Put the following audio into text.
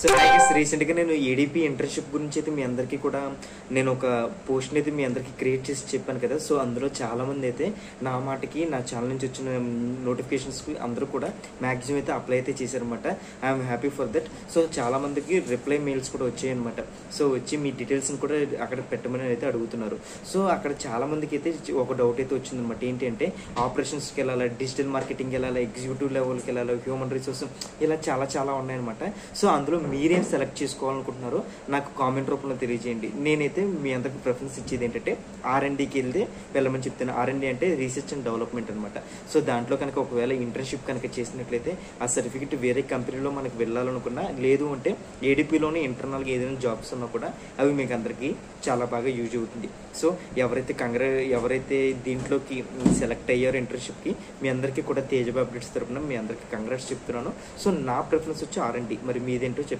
So ఐగెస్ రీసెంట్గా నేను ADP internship గురించి అయితే మీ అందరికీ కూడా నేను ఒక పోస్ట్ అయితే మీ అందరికీ క్రియేట్ చేసి చెప్పాను కదా. సో అందులో చాలామంది అయితే నా మాటకి నా ఛానల్ నుంచి వచ్చిన నోటిఫికేషన్స్కి అందరూ కూడా మ్యాక్సిమం అయితే అప్లై అయితే చేశారనమాట I'm happy for that so చాలామందికి రిప్లై మెయిల్స్ కూడా వచ్చాయి అనమాట సో వచ్చి మీ డీటెయిల్స్ని కూడా అక్కడ పెట్టమని అయితే అడుగుతున్నారు. సో అక్కడ చాలామందికి అయితే ఒక డౌట్ అయితే వచ్చిందనమాట ఏంటి అంటే ఆపరేషన్స్కి వెళ్ళాలా డిజిటల్ మార్కెటింగ్కి వెళ్ళాలా ఎగ్జిక్యూటివ్ లెవెల్కి వెళ్ళాలా హ్యూమన్ రిసోర్స్ ఇలా చాలా చాలా ఉన్నాయన్నమాట. సో అందులో మీరేం సెలెక్ట్ చేసుకోవాలనుకుంటున్నారో నాకు కామెంట్ రూపంలో తెలియజేయండి. నేనైతే మీ అందరికి ప్రిఫరెన్స్ ఇచ్చేది ఏంటంటే ఆర్ఎండికి వెళ్తే వెళ్ళమని చెప్తాను. ఆర్ఎండి అంటే రీసెర్చ్ అండ్ డెవలప్మెంట్ అనమాట సో దాంట్లో కనుక ఒకవేళ ఇంటర్న్షిప్ కనుక చేసినట్లయితే ఆ సర్టిఫికెట్ వేరే కంపెనీలో మనకు వెళ్ళాలనుకున్నా లేదు అంటే ఏడీపీలోనే ఇంటర్నల్గా ఏదైనా జాబ్స్ ఉన్నా కూడా అవి మీకు అందరికీ చాలా బాగా యూజ్ అవుతుంది. సో ఎవరైతే కంగ్రా ఎవరైతే దీంట్లోకి సెలెక్ట్ అయ్యారో ఇంటర్న్షిప్కి మీ అందరికీ కూడా తేజ అప్డేట్స్ తరపున మీ అందరికీ కంగ్రాట్స్ చెప్తున్నాను. సో నా ప్రిఫరెన్స్ వచ్చి ఆర్ఎండి మరి మీదేంటో చెప్పండి.